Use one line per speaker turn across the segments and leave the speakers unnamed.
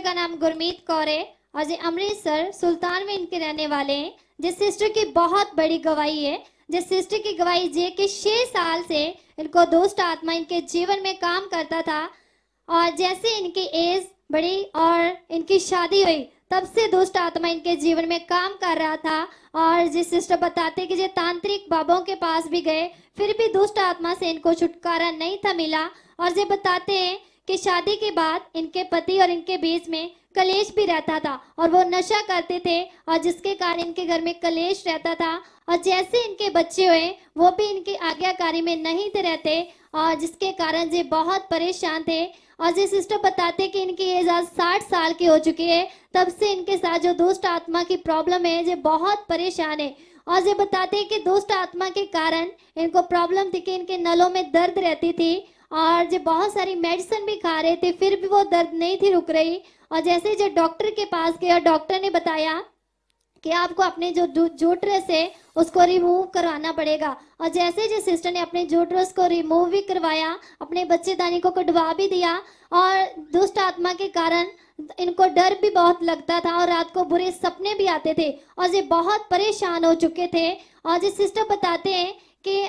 का नाम गुरमीत कौर है और ये अमृतसर सुल्तान में इनके रहने वाले हैं। जिस सिस्टर की बहुत बड़ी गवाही है, जिस सिस्टर की गवाही ये कि छह साल से इनको दोस्त आत्मा इनके जीवन में काम करता था, और जैसे इनकी एज बढ़ी और इनकी शादी हुई, तब से दुष्ट आत्मा इनके जीवन में काम कर रहा था। और जिस सिस्टर बताते कि ये तांत्रिक बाबों के पास भी गए, फिर भी दुष्ट आत्मा से इनको छुटकारा नहीं था मिला। और जो बताते हैं कि शादी के बाद इनके पति और इनके बीच में कलेश भी रहता था और वो नशा करते थे और जिसके कारण इनके घर में कलेश रहता था और जैसे इनके बच्चे हुए, वो भी इनकी आज्ञाकारी में नहीं थे रहते और जिसके कारण ये बहुत परेशान थे। और ये सिस्टर बताते कि इनकी एज आज साठ साल की हो चुकी है, तब से इनके साथ जो दुष्ट आत्मा की प्रॉब्लम है, ये बहुत परेशान है। और ये बताते हैं कि दुष्ट आत्मा के कारण इनको प्रॉब्लम थी कि इनके नलों में दर्द रहती थी और ये बहुत सारी मेडिसिन भी खा रहे थे, फिर भी वो दर्द नहीं थी रुक रही। और जैसे जो डॉक्टर के पास गया डॉक्टर ने बताया कि आपको अपने जो जूटरस है, उसको रिमूव करवाना पड़ेगा। और जैसे जिस सिस्टर ने अपने जूटरस को रिमूव भी करवाया, अपने बच्चेदानी को कटवा भी दिया, और दुष्ट आत्मा के कारण इनको डर भी बहुत लगता था, और रात को बुरे सपने भी आते थे। और ये बहुत परेशान हो चुके थे। और जिस सिस्टर बताते हैं कि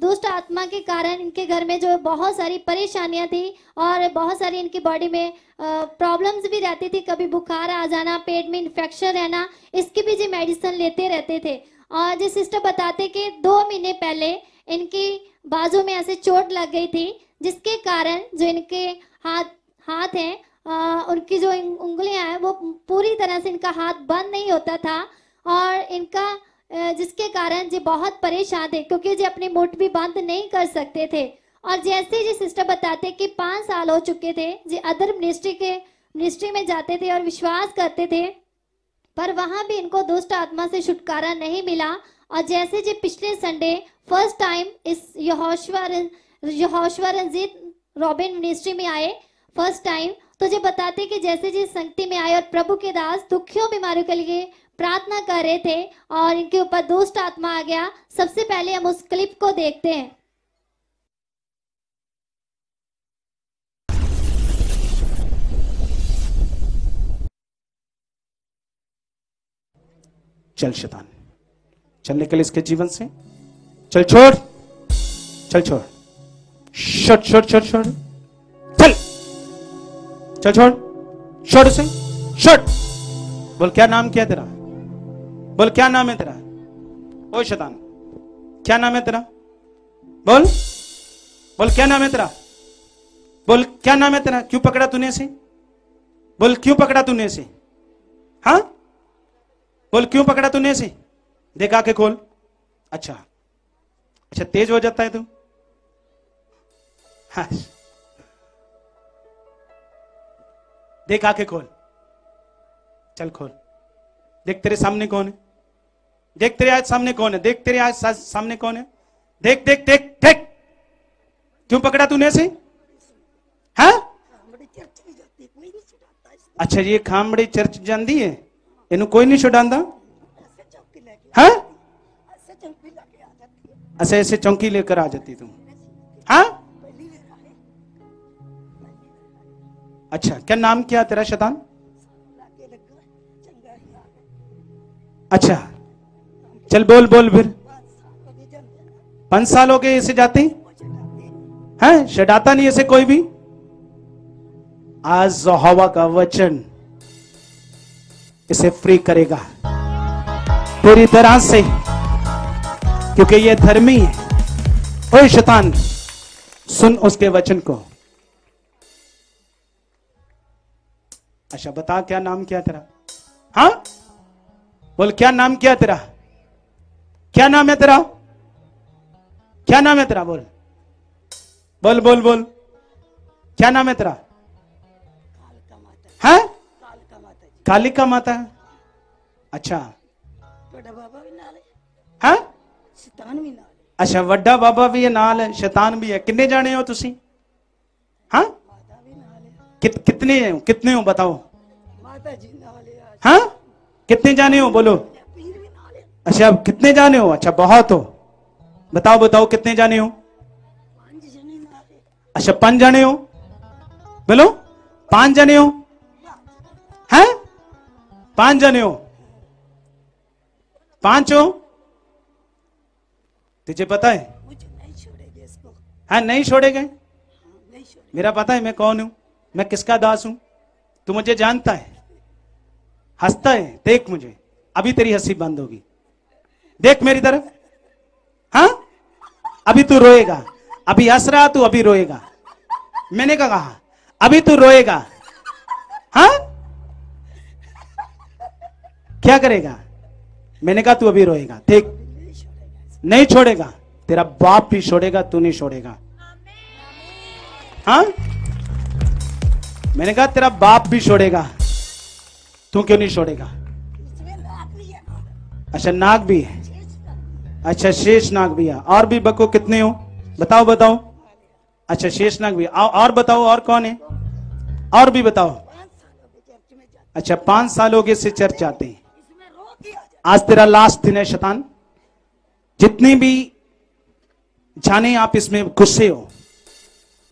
दुष्ट आत्मा के कारण इनके घर में जो बहुत सारी परेशानियाँ थी और बहुत सारी इनकी बॉडी में प्रॉब्लम्स भी रहती थी। कभी बुखार आ जाना, पेट में इन्फेक्शन रहना, इसकी भी जी मेडिसिन लेते रहते थे। और जो सिस्टर बताते कि दो महीने पहले इनकी बाजू में ऐसे चोट लग गई थी, जिसके कारण जो इनके हाथ हाथ हैं उनकी जो उंगलियाँ हैं, वो पूरी तरह से इनका हाथ बंद नहीं होता था। और इनका जिसके कारण जी बहुत परेशान थे, क्योंकि जी अपनी मुठ भी बंद नहीं कर सकते थे। और जैसे जी सिस्टर बताते कि पाँच साल हो चुके थे, जी अदर मिनिस्ट्री के, मिनिस्ट्री में जाते थे और विश्वास करते थे, पर वहाँ भी इनको दुष्ट आत्मा से छुटकारा नहीं मिला। और जैसे जी पिछले संडे फ़र्स्ट टाइम इस यहोशवा रंजीत रॉबिन मिनिस्ट्री में आए फ़र्स्ट टाइम तो जो बताते कि जैसे जी संगति में आए और प्रभु के दास दुखियों बीमारियों के लिए प्रार्थना कर रहे थे और इनके ऊपर दुष्ट आत्मा आ गया। सबसे पहले हम उस क्लिप को देखते हैं।
चल शैतान चल निकल इसके जीवन से। चल छोड़ चल छोड़। छोड़ छोड़ छोड़ छोड़। चल। चल छोड़ छोड़ उसे। छोड़। बोल, क्या नाम क्या तेरा? बोल, क्या नाम है तेरा? ओ शैतान, क्या नाम है तेरा? बोल बोल, क्या नाम है तेरा? बोल, क्या नाम है तेरा? क्यों पकड़ा तूने से बोल, क्यों पकड़ा तूने से हाँ? बोल, क्यों पकड़ा तूने से देखा के खोल। अच्छा। अच्छा तेज हो जाता है तू। हाँ। देखा के खोल। चल खोल। देख तेरे सामने कौन है? देख तेरे आज सामने कौन है? देख तेरे आज सामने कौन है? देख देख देख देख। क्यों पकड़ा तूने से हाँ? अच्छा ये खामड़ी चर्च जाती है। इन कोई नहीं छुड़ाता हाँ? अच्छा ऐसे चौंकी लेकर आ जाती तुम हाँ? अच्छा क्या नाम क्या तेरा, शतान? अच्छा चल बोल बोल फिर। पाँच साल हो गए ऐसे जाते हैं। शडाता नहीं ऐसे कोई भी। आज हवा का वचन इसे फ्री करेगा। पूरी तरह से। क्योंकि ये धर्मी है। ओए शैतान, सुन उसके वचन को। अच्छा बता क्या नाम क्या तेरा? हाँ? बोल, क्या नाम क्या तेरा? क्या नाम है तेरा? क्या नाम है तेरा? बोल। बोल बोल बोल। क्या नाम है तेरा? हाँ? कालिका माता। अच्छा। हाँ? अच्छा वड्डा बाबा भी है नाल है शैतान भी है। किन्ने जाने हो तुसी? हाँ? कित, कितने कितने हो बताओ। माता हाँ? कितने जाने हो? बोलो। अच्छा अब कितने जाने हो? अच्छा बहुत हो। बताओ बताओ कितने जाने हो? अच्छा पाँच जाने हो? बोलो पाँच जाने हो? हैं? पाँच जने हो? पाँच हो? तुझे पता है?
मुझे नहीं छोड़ेंगे इसको।
हाँ नहीं
हाँ, नहीं छोड़ेंगे।
मेरा पता है मैं कौन हूँ? मैं किसका दास हूँ? तू मुझे जानता है। हंसता है देख मुझे। अभी तेरी हँसी बंद होगी। देख मेरी तरफ़। हाँ? अभी तू रोएगा। अभी हंस रहा, तू अभी रोएगा। मैंने क्या कहा? अभी तू रोएगा। हाँ? क्या करेगा? मैंने कहा, तू अभी रोएगा। देख।
नहीं छोड़ेगा।
तेरा बाप भी छोड़ेगा, तू नहीं छोड़ेगा। हाँ? मैंने कहा, तेरा बाप भी छोड़ेगा। तू क्यों नहीं छोड़ेगा? अच्छा नाग भी है। अच्छा शेष नाग भी और भी बको कितने हो? बताओ बताओ। अच्छा शेष नाग भी और बताओ, और कौन है? और भी बताओ। अच्छा पाँच साल हो गए से चर्च जाते हैं। आज तेरा लास्ट दिन है, शतान। जितने भी जाने आप इसमें गुस्से हो,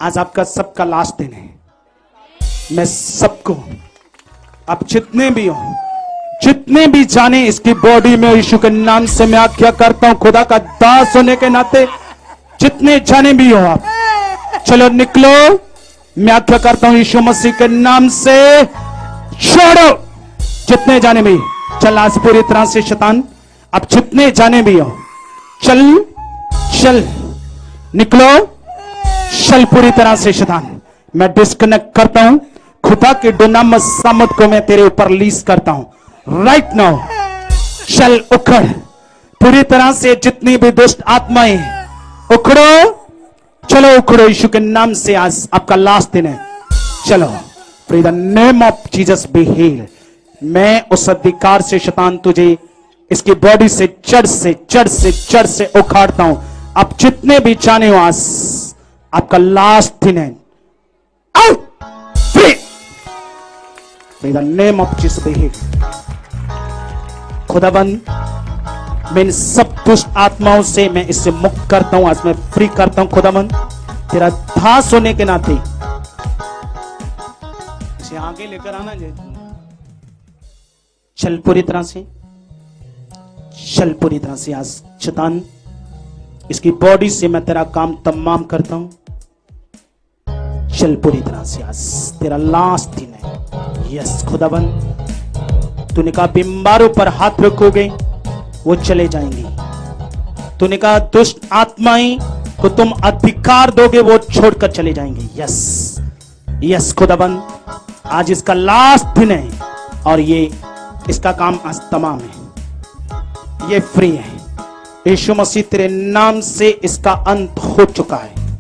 आज आपका सबका लास्ट दिन है। मैं सबको, आप जितने भी हो जितने भी जाने इसकी बॉडी में, यीशु के नाम से मैं आज्ञा करता हूँ, खुदा का दास होने के नाते, जितने जाने भी हो आप, चलो निकलो। मैं आज्ञा करता हूँ, यीशु मसीह के नाम से छोड़ो। जितने जाने भी, चल आज पूरी तरह से शतान, अब जितने जाने भी हो, चल चल, निकलो। चल पूरी तरह से शतान। मैं डिस्कनेक्ट करता हूँ, खुदा के डोनाम सामत को मैं तेरे ऊपर लीज करता हूँ। राइट नाउ चल उखड़ पूरी तरह से जितनी भी दुष्ट आत्माएँ, उखड़ो, चलो उखड़ो यीशु के नाम से आज आपका लास्ट दिन है। चलो the name of Jesus be heal मैं उस अधिकार से, शैतान तुझे इसकी बॉडी से, चढ़ से चढ़ से चढ़ से उखाड़ता हूँ। आप जितने भी जाने हो आज, आपका लास्ट दिन है। Free the name of Jesus be heal खुदाबंद, मैं इन सब दुष्ट आत्माओं से मैं इससे मुक्त करता हूँ, आज मैं फ्री करता हूँ, खुदाबंद। तेरा दास होने के नाते। इसे आगे लेकर आना चल पूरी तरह से। चल पूरी तरह से आज शैतान, इसकी बॉडी से मैं तेरा काम तमाम करता हूँ। चल पूरी तरह से आज तेरा लास्ट दिन है। यस खुदाबंद। तूने कहा, बीमारों पर हाथ रखोगे, वो चले जाएँगे। तूने कहा, दुष्ट आत्माएँ को तुम अधिकार दोगे, वो छोड़कर चले जाएँगे। यस यस खुदाबंद, आज इसका लास्ट दिन है और ये इसका काम आज तमाम है। ये फ्री है। यीशु मसीह तेरे नाम से इसका अंत हो चुका है।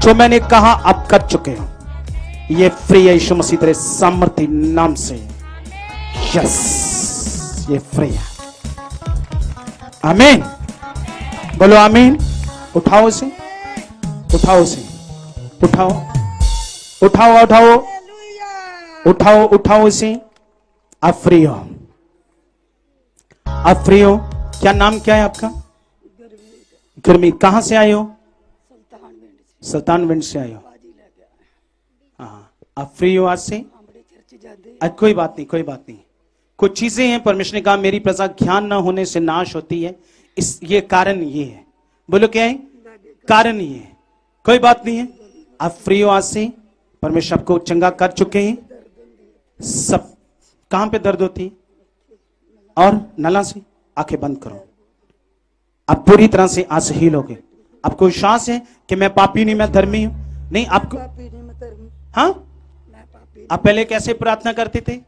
जो मैंने कहा, आप कर चुके हो। ये फ्री है यीशु मसीह तेरे सामर्थ्य नाम से। यस ये फ्री है आमीन बोलो आमीन उठाओ इसे उठाओ इसे उठाओ उठाओ उठाओ उठाओ उठाओ इसे आप फ्री हो आप फ्री हो क्या नाम क्या है आपका गुरमीत कहाँ से आए हो
सुल्तान विंड से
आए हो हाँ आप फ्री हो आज से
हमारे चर्च जाते
आज कोई बात नहीं कोई बात नहीं। कुछ चीज़ें हैं परमेश्वर ने कहा मेरी प्रजा ज्ञान न होने से नाश होती है। इस ये कारण ये है। बोलो क्या है? कारण ये है। कोई बात नहीं है। आप फ्री हो आज से? परमेश्वर आपको चंगा कर चुके हैं। सब कहाँ पे दर्द होती है? और नला से आँखें बंद करो। आप पूरी तरह से आज से हील होगे आपको विश्वास है कि मैं पापी नहीं मैं धर्मी हूँ? नहीं आपको हाँ? आप पहले कैसे प्रार्थना करते थे?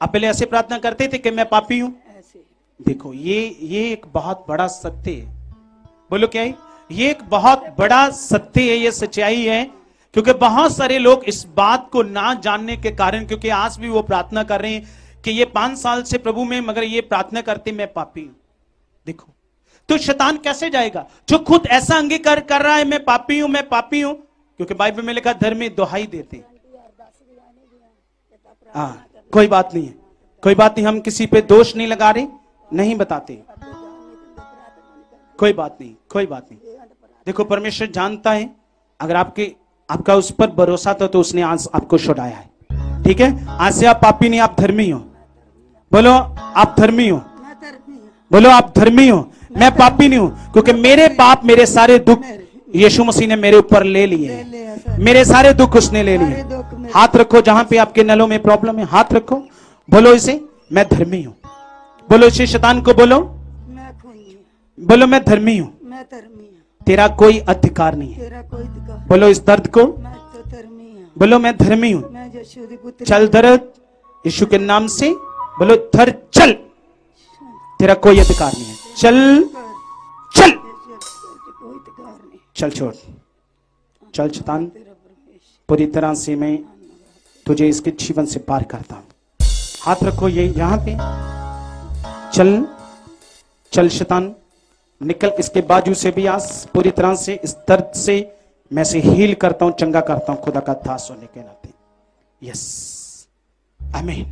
आप पहले ऐसे प्रार्थना करते थे कि मैं पापी हूँ? देखो ये ये एक बहुत बड़ा सत्य है। बोलो क्या है? ये एक बहुत बड़ा सत्य है ये सच्चाई है क्योंकि बहुत सारे लोग इस बात को ना जानने के कारण क्योंकि आज भी वो प्रार्थना कर रहे हैं कि ये पाँच साल से प्रभु में मगर ये प्रार्थना करते मैं पापी हूँ। देखो तो शैतान कैसे जाएगा? जो खुद ऐसा अंगीकार कर रहा है मैं पापी हूँ मैं पापी हूँ क्योंकि बाइबल में लिखा धर्म दुहाई देते हैं। हाँ कोई बात नहीं है। कोई बात नहीं, हम किसी पे दोष नहीं लगा रहे, नहीं बताते। कोई बात नहीं, कोई बात नहीं। देखो, परमेश्वर जानता है, अगर आपके, आपका उस पर भरोसा था तो उसने आज आपको छुड़ाया है। ठीक है? आज से आप पापी नहीं, आप धर्मी हो। बोलो, आप धर्मी हो। बोलो, आप धर्मी हो। मैं पापी नहीं हूँ, क्योंकि मेरे पाप, मेरे सारे दुख यीशु मसीह ने मेरे ऊपर ले लिए। मेरे सारे दुख उसने ले लिए। हाथ रखो जहाँ पे आपके नलों में प्रॉब्लम है हाथ रखो। बोलो इसे मैं धर्मी हूँ। बोलो इसे शैतान को बोलो।
मैं
बोलो मैं धर्मी हूँ। तेरा कोई अधिकार नहीं है। बोलो इस दर्द को।
तो
बोलो मैं धर्मी हूँ। चल दर्द यीशु के नाम से। बोलो धर चल। तेरा कोई अधिकार नहीं है। चल। चल। चल छोड़। चल शैतान, पूरी तरह से मैं तुझे इसके जीवन से पार करता हूँ। हाथ रखो ये यहाँ पे। चल चल शैतान, निकल इसके बाजू से भी आज पूरी तरह से इस दर्द से मैं से हील करता हूँ, चंगा करता हूँ, खुदा का दास होने के नाते। यस आमीन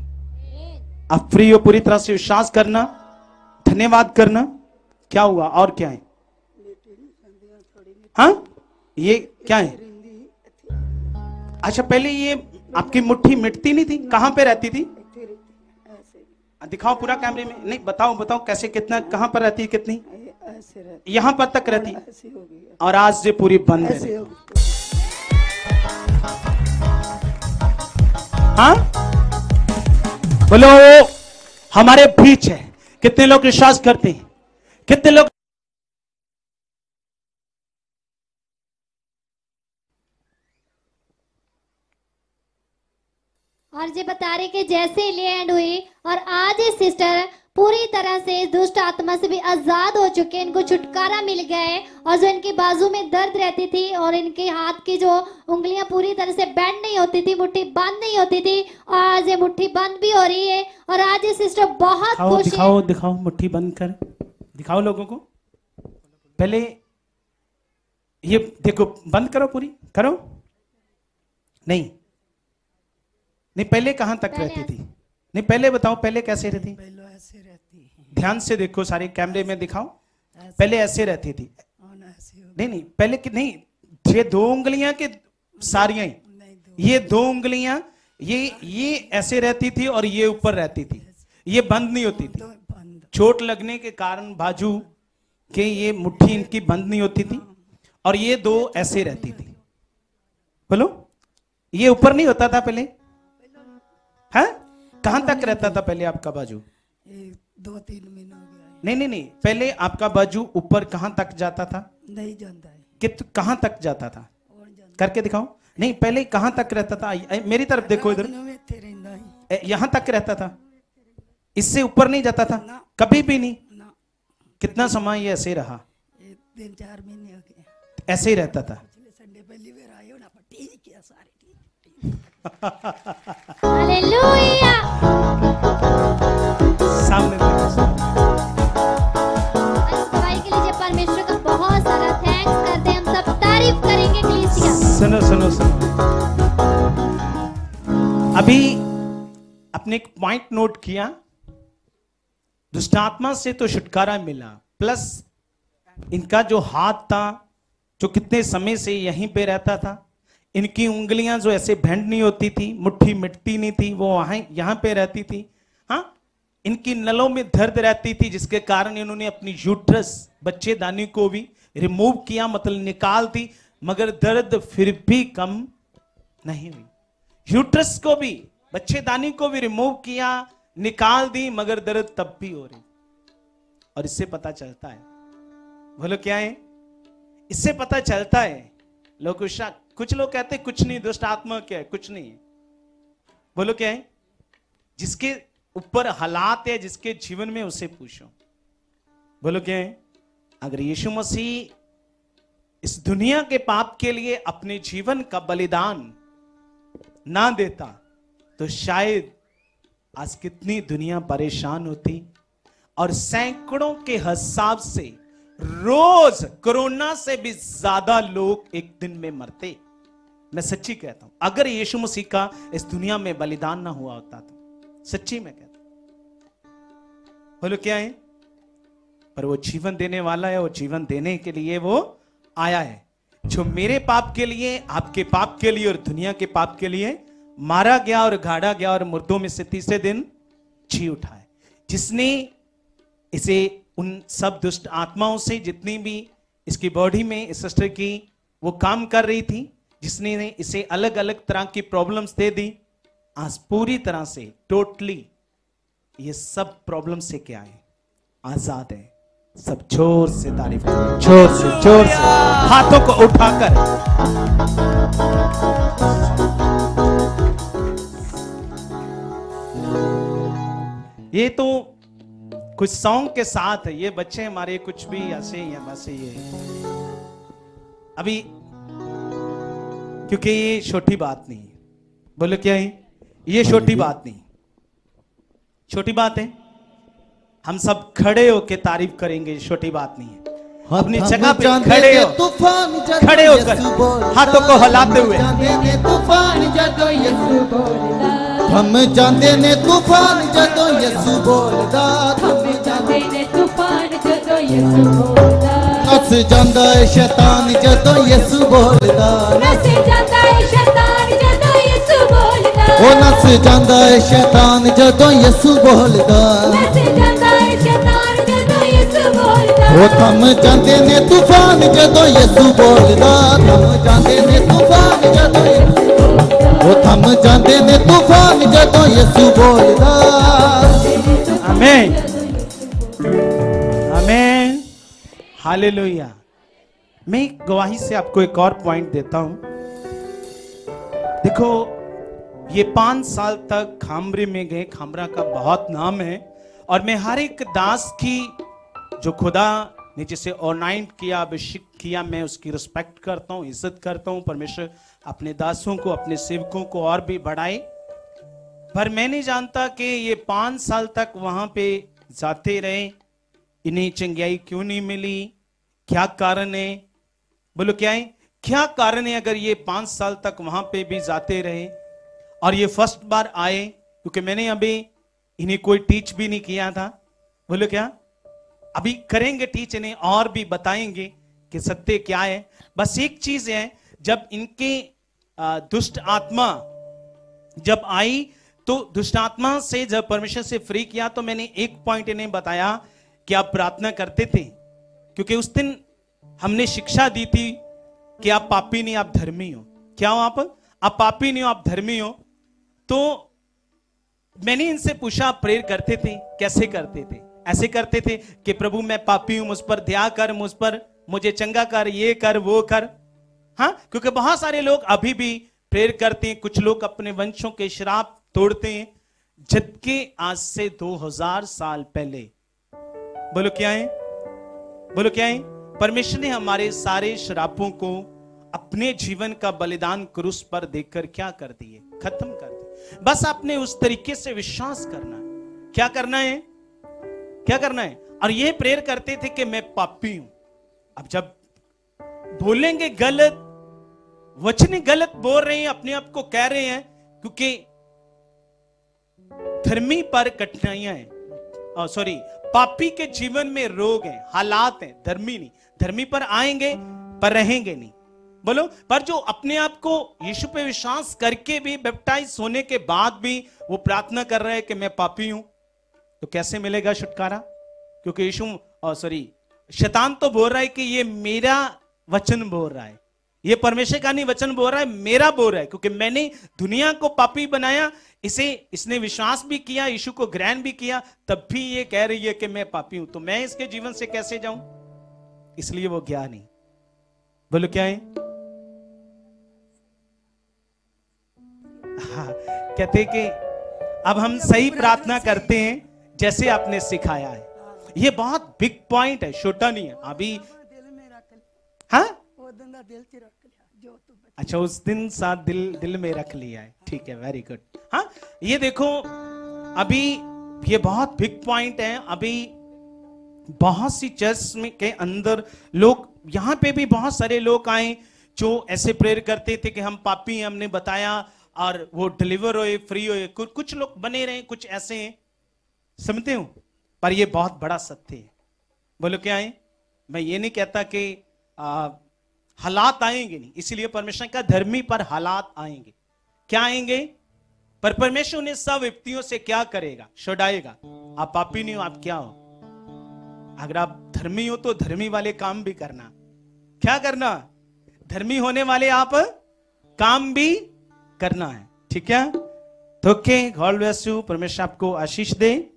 अब फ्री हो, पूरी तरह से विश्वास करना, धन्यवाद करना। क्या हुआ? और क्या है? हाँ? ये क्या है? अच्छा पहले ये आपकी मुट्ठी मिटती नहीं थी? कहाँ पे रहती थी? दिखाओ पूरा कैमरे में। नहीं, बताओ बताओ कैसे, कितना, कहाँ पर रहती कितनी?
ये
यहाँ पर तक रहती। और आज से पूरी बंद है।
हाँ?
बोलो, हमारे बीच है। कितने लोग विश्वास करते हैं? कितने लोग
और ये बता रहे कि जैसे लैंड हुई और आज ये सिस्टर पूरी तरह से इस दुष्ट आत्मा से भी आज़ाद हो चुके हैं। इनको छुटकारा मिल गया है और जो इनके बाजू में दर्द रहती थी और इनके हाथ की जो उंगलियाँ पूरी तरह से बैंड नहीं होती थी मुट्ठी बंद नहीं होती थी और आज ये मुट्ठी बंद भी हो रही है और आज ये सिस्टर बहुत
दिखाओ
खुश है।
दिखाओ दिखाओ मुट्ठी बंद कर। दिखाओ लोगों को। पहले ये देखो बंद करो पूरी। करो। नहीं। नहीं पहले कहाँ तक
पहले
रहती थी? नहीं पहले बताओ पहले कैसे रहती?
पहले ऐसे रहती। है
ध्यान से देखो सारे कैमरे में दिखाओ। पहले ऐसे रहती थी।
हो
नहीं नहीं पहले कि नहीं ये दो उंगलियाँ के सारियाँ ही। ये दो उंगलियाँ ये ये ऐसे रहती थी और ये ऊपर रहती थी। ये बंद नहीं होती थी। चोट लगने के कारण बाजू के ये मुट्ठी इनकी बंद नहीं होती थी और ये दो ऐसे रहती थी। बोलो ये ऊपर नहीं होता था पहले? है? कहाँ तक रहता था पहले आपका बाजू?
दो तीन महीने हो गया।
नहीं नहीं नहीं पहले आपका बाजू ऊपर कहाँ तक जाता था?
नहीं जानता है।
कित कहाँ तक जाता था? करके दिखाओ। नहीं पहले कहाँ तक रहता था? आई- मेरी तरफ़ देखो इधर। ए, यहाँ तक रहता था? इससे ऊपर नहीं जाता था। कभी भी नहीं? कितना समय ये ऐसे रहा?
तीन चार महीने हो गए।
ऐसे ही रहता था।
पिछले संडे पहली बार आए हो ना किया सारे।
सामने देखो
इस दवाई के लिए परमेश्वर का बहुत सारा थैंक्स करते हैं। हम सब तारीफ़ करेंगे कलीसिया।
सुनो सुनो सुनो। अभी अपने एक पॉइंट नोट किया। दुष्टात्मा से तो छुटकारा मिला। प्लस इनका जो हाथ था जो कितने समय से यहीं पे रहता था इनकी उंगलियाँ जो ऐसे भेंड नहीं होती थी, मुट्ठी मिटती नहीं थी, वो वहाँ, यहाँ पे रहती थी। हाँ इनकी नलों में दर्द रहती थी, जिसके कारण इन्होंने अपनी यूट्रस बच्चेदानी को भी रिमूव किया मतलब निकाल दी, मगर दर्द फिर भी कम नहीं हुई। यूट्रस को भी बच्चेदानी को भी रिमूव किया, निकाल दी, मगर दर्द तब भी हो रही। और इससे पता चलता है, बोलो क्या है? इससे पता चलता है लोग कुछ लोग कहते कुछ नहीं दुष्ट आत्मा क्या है, कुछ नहीं है। बोलो क्या है? जिसके ऊपर हालात है, जिसके जीवन में उसे पूछो। बोलो क्या है? अगर यीशु मसीह इस दुनिया के पाप के लिए अपने जीवन का बलिदान ना देता तो शायद आज कितनी दुनिया परेशान होती और सैकड़ों के हिसाब से रोज कोरोना से भी ज़्यादा लोग एक दिन में मरते। मैं सच्ची कहता हूँ, अगर यीशु मसीह का इस दुनिया में बलिदान ना हुआ होता तो सच्ची मैं कहता हूँ। बोलो, क्या है? पर वो जीवन देने वाला है वो जीवन देने के लिए वो आया है। जो मेरे पाप के लिए, आपके पाप के लिए और दुनिया के पाप के लिए मारा गया और गाड़ा गया और मुर्दों में से तीसरे दिन जी उठा है। जिसने इसे उन सब दुष्ट आत्माओं से जितनी भी इसकी बॉडी में इस सिस्टर की वो काम कर रही थी, जिसने इसे अलग अलग तरह की प्रॉब्लम्स दे दी, आज पूरी तरह से टोटली ये सब प्रॉब्लम से क्या है? आज़ाद है। सब ज़ोर से तारीफ़ करें, ज़ोर से ज़ोर से, हाथों को उठाकर। ये तो कुछ सॉन्ग के साथ है ये बच्चे हमारे कुछ भी ऐसे ही है बस ये। अभी क्योंकि ये छोटी बात नहीं बोलो क्या है? ये छोटी बात नहीं। छोटी बात है? हम सब खड़े होके तारीफ़ करेंगे छोटी बात नहीं है। अपनी जगह पे खड़े हो
तूफ़ान
खड़े होकर हाथों को हिलाते हुए।
तूफ़ान हम जाते ने तूफ़ान जदो यसु बोलदा ਯਿਸੂ ਬੋਲਦਾ ਥਮ
ਜਾਂਦੇ ਨੇ ਤੂਫਾਨ ਜਦੋਂ ਯਿਸੂ ਬੋਲਦਾ
ਨਸ ਜਾਂਦਾ ਏ ਸ਼ੈਤਾਨ ਜਦੋਂ ਯਿਸੂ ਬੋਲਦਾ
ਨਸ ਜਾਂਦਾ ਏ ਸ਼ੈਤਾਨ ਜਦੋਂ ਯਿਸੂ ਬੋਲਦਾ
ਉਹ ਨਸ ਜਾਂਦਾ ਏ ਸ਼ੈਤਾਨ ਜਦੋਂ ਯਿਸੂ ਬੋਲਦਾ
ਨਸ ਜਾਂਦਾ ਏ ਸ਼ੈਤਾਨ ਜਦੋਂ ਯਿਸੂ ਬੋਲਦਾ
ਉਹ ਥਮ ਜਾਂਦੇ ਨੇ ਤੂਫਾਨ ਜਦੋਂ ਯਿਸੂ ਬੋਲਦਾ ਥਮ ਜਾਂਦੇ ਨੇ ਤੂਫਾਨ ਜਦੋਂ ਯਿਸੂ ਉਹ ਥਮ ਜਾਂਦੇ ਨੇ ਤੂਫਾਨ ਜਦੋਂ ਯਿਸੂ ਬੋਲਦਾ
हालेलुया। मैं गवाही से आपको एक और पॉइंट देता हूँ। देखो, ये पाँच साल तक खामरे में गए, खामरा का बहुत नाम है, और मैं हर एक दास की, जो खुदा ने जिसे ऑनाइंट किया, अभिषेक किया, मैं उसकी रिस्पेक्ट करता हूँ, इज़्ज़त करता हूँ, परमेश्वर अपने दासों को, अपने सेवकों को और भी बढ़ाए। पर मैं नहीं जानता कि ये पाँच साल तक वहाँ पे जाते रहे, इन्हें चंगियाई क्यों नहीं मिली? क्या कारण है? बोलो, क्या है? क्या कारण है अगर ये पाँच साल तक वहाँ पे भी जाते रहे और ये फ़र्स्ट बार आए? क्योंकि मैंने अभी इन्हें कोई टीच भी नहीं किया था। बोलो, क्या? अभी करेंगे टीच इन्हें और भी बताएँगे कि सत्य क्या है। बस एक चीज़ है, जब इनके दुष्ट आत्मा जब आई तो दुष्ट आत्मा से जब परमेश्वर से फ्री किया तो मैंने एक पॉइंट इन्हें बताया कि आप प्रार्थना करते थे। क्योंकि उस दिन हमने शिक्षा दी थी कि आप पापी नहीं, आप धर्मी हो। क्या हो आप? आप पापी नहीं हो, आप धर्मी हो। तो मैंने इनसे पूछा, आप करते थे? कैसे करते थे? ऐसे करते थे कि प्रभु, मैं पापी हूँ, मुझ पर दया कर, मुझ पर मुझे चंगा कर, ये कर, वो कर। हाँ क्योंकि बहुत सारे लोग अभी भी प्रेयर करते हैं। कुछ लोग अपने वंशों के श्राप तोड़ते हैं, जबकि आज से 2000 साल पहले। बोलो, क्या है? बोलो, क्या है? परमेश्वर ने हमारे सारे श्रापों को अपने जीवन का बलिदान क्रूस पर देकर क्या कर दिए? खत्म कर दिए। बस आपने उस तरीके से विश्वास करना है। क्या करना है? क्या करना है? और ये प्रेयर करते थे कि मैं पापी हूँ। अब जब बोलेंगे गलत, वचन गलत बोल रहे हैं, अपने आप को कह रहे हैं, क्योंकि धर्मी पर कठिनाइयाँ हैं। सॉरी पापी के जीवन में रोग हैं, हालात हैं, धर्मी नहीं। धर्मी पर आएँगे, पर रहेंगे नहीं। बोलो, पर जो अपने आप को यीशु पे विश्वास करके भी बैप्टाइज होने के बाद भी वो प्रार्थना कर रहे हैं कि मैं पापी हूँ तो कैसे मिलेगा छुटकारा? क्योंकि यीशु सॉरी शैतान तो बोल रहा है कि ये मेरा वचन बोल रहा है। ये परमेश्वर का नहीं, वचन बोल रहा है, मेरा बोल रहा है, क्योंकि मैंने दुनिया को पापी बनाया इसे इसने विश्वास भी किया यीशु को ग्रहण भी किया तब भी ये कह रही है कि मैं पापी हूँ। तो मैं इसके जीवन से कैसे जाऊँ? इसलिए वो ज्ञान बोलो क्या है? हाँ, कहते कि अब हम सही प्रार्थना करते हैं जैसे आपने सिखाया है। ये बहुत बिग पॉइंट है छोटा नहीं है। अभी हाँ? अच्छा उस दिन साथ दिल दिल में रख लिया है। ठीक है वेरी गुड हाँ ये देखो अभी ये बहुत बिग पॉइंट है। अभी बहुत सी चर्च के अंदर लोग यहाँ पे भी बहुत सारे लोग आए जो ऐसे प्रेयर करते थे कि हम पापी हमने बताया और वो डिलीवर हुए फ्री हुए। कुछ कुछ लोग बने रहे कुछ ऐसे हैं। समझते हो? पर ये बहुत बड़ा सत्य है। बोलो क्या है? मैं ये नहीं कहता कि आ, हालात आएँगे नहीं। इसीलिए परमेश्वर का धर्मी पर हालात आएँगे। क्या आएँगे? पर परमेश्वर उन्हें सब व्यक्तियों से क्या करेगा? छुड़ाएगा। आप पापी नहीं हो, आप क्या हो? अगर आप धर्मी हो तो धर्मी वाले काम भी करना। क्या करना? धर्मी होने वाले आप काम भी करना है। ठीक है? तो गॉड ब्लेस यू परमेश्वर आपको आशीष दे।